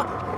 二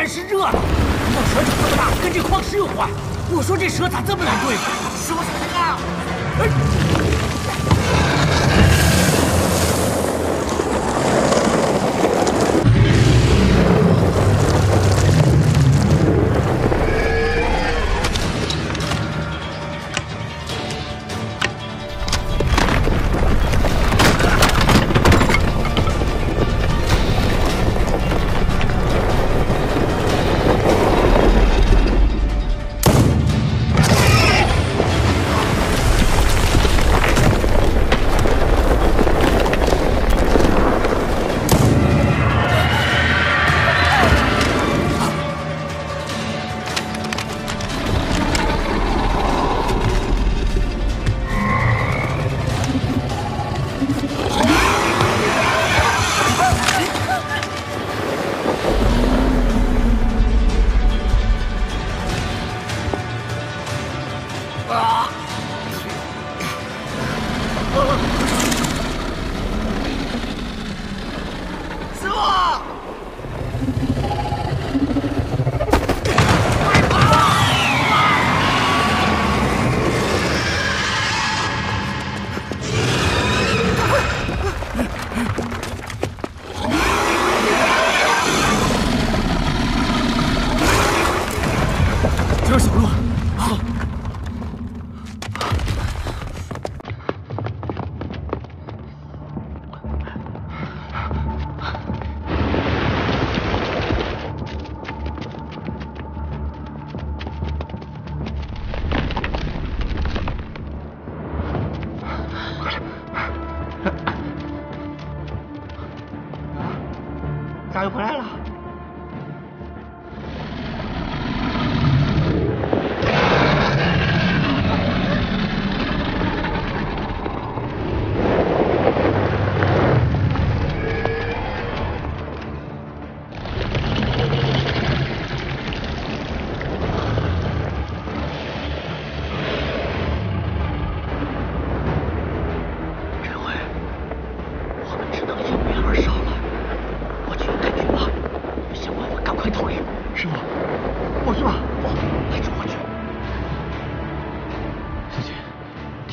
还是热的！难道蛇长这么大，跟这矿石有关？我说这蛇咋这么难对付？师傅小心啊！哎，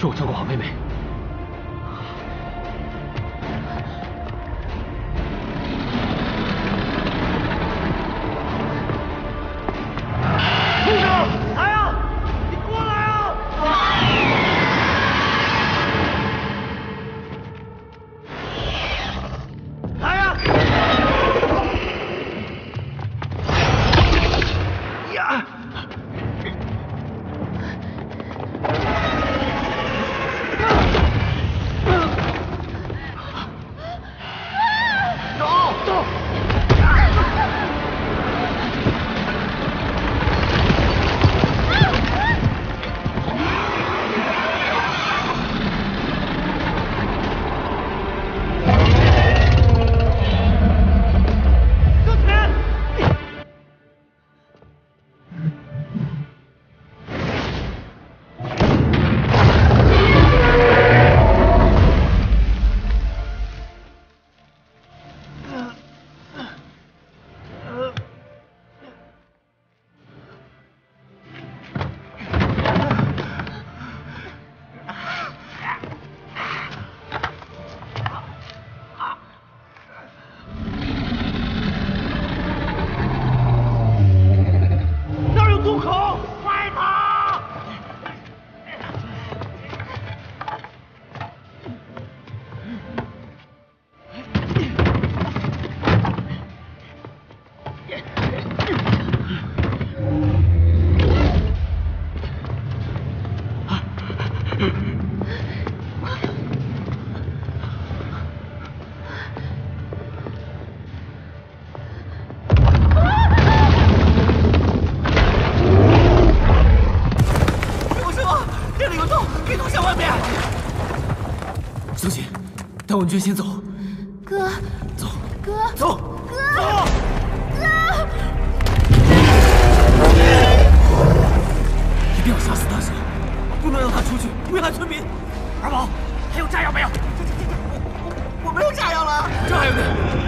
我照顾好妹妹。带文娟先走。哥，走，哥，走，哥，走！哥！一定要杀死大蛇，不能让他出去危害村民。二宝，还有炸药没有？这这这这，我我我没有炸药了。这还有呢。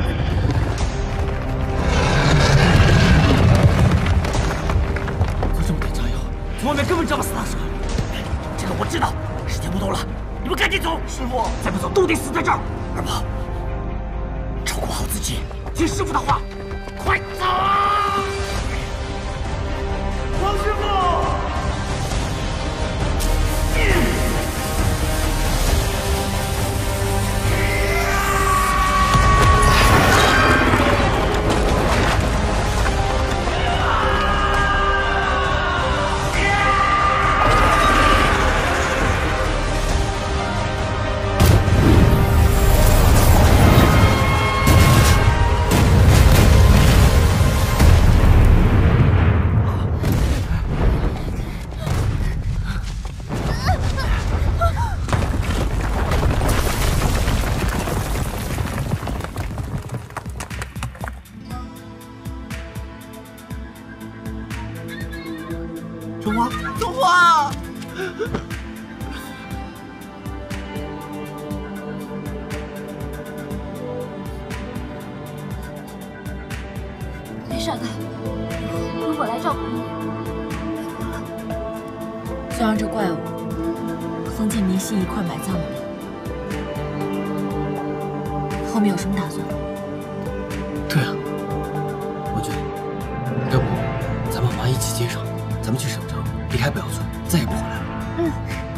都得死在这儿。二宝，照顾好自己，听师傅的话，快走啊春花，春花！没事的，有我来照顾你。就让这怪物和封建迷信一块埋葬了吧。后面有什么打算？离开北瑶村，再也不回来了。嗯。